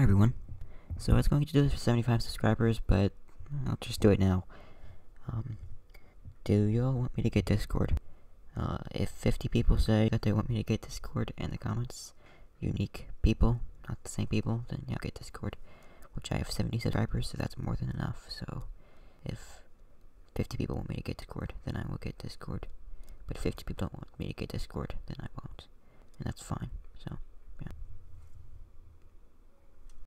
Hi everyone. So I was going to do this for 75 subscribers, but I'll just do it now. Um, do y'all want me to get Discord? Uh, if 50 people say that they want me to get Discord in the comments, unique people, not the same people, then yeah, I'll get Discord. Which I have 70 subscribers, so that's more than enough. So if 50 people want me to get Discord, then I will get Discord. But if 50 people don't want me to get Discord, then I